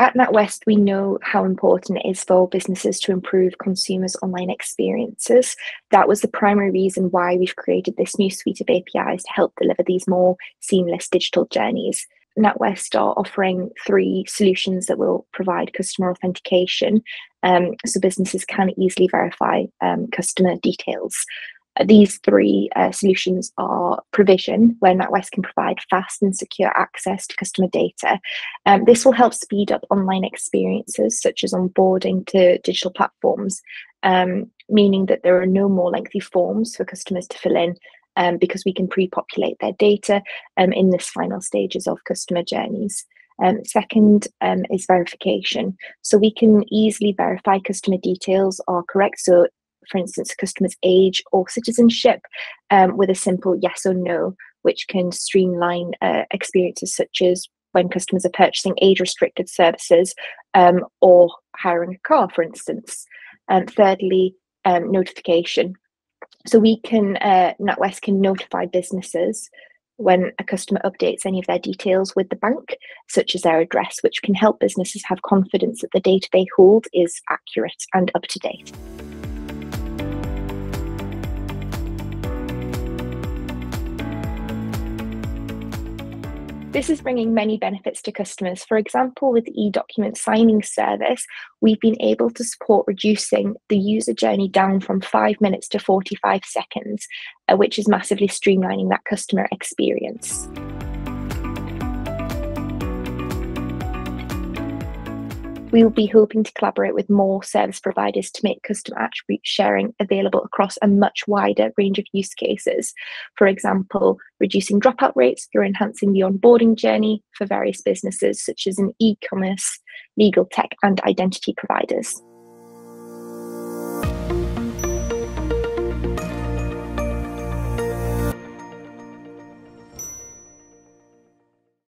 at NatWest, we know how important it is for businesses to improve consumers' online experiences. That was the primary reason why we've created this new suite of APIs to help deliver these more seamless digital journeys. NatWest are offering three solutions that will provide customer authentication um, so businesses can easily verify um, customer details. These three uh, solutions are provision, where NatWest can provide fast and secure access to customer data. Um, this will help speed up online experiences, such as onboarding to digital platforms, um, meaning that there are no more lengthy forms for customers to fill in um, because we can pre populate their data um, in this final stages of customer journeys. Um, second um, is verification. So we can easily verify customer details are correct. So for instance, customer's age or citizenship um, with a simple yes or no, which can streamline uh, experiences such as when customers are purchasing age restricted services um, or hiring a car, for instance. And thirdly, um, notification. So we can, uh, NatWest can notify businesses when a customer updates any of their details with the bank, such as their address, which can help businesses have confidence that the data they hold is accurate and up to date. This is bringing many benefits to customers. For example, with the e-document signing service, we've been able to support reducing the user journey down from five minutes to 45 seconds, uh, which is massively streamlining that customer experience. We will be hoping to collaborate with more service providers to make customer attribute sharing available across a much wider range of use cases. For example, reducing dropout rates through enhancing the onboarding journey for various businesses, such as in e commerce, legal tech, and identity providers.